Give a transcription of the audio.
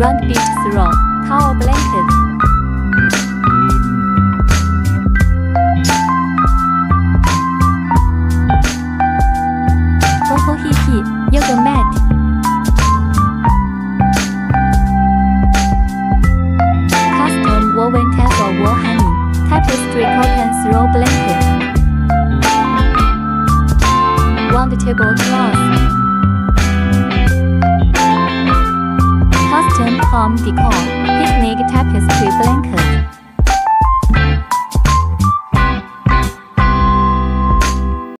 Round beach throw, towel blanket. Ho ho he, yoga mat.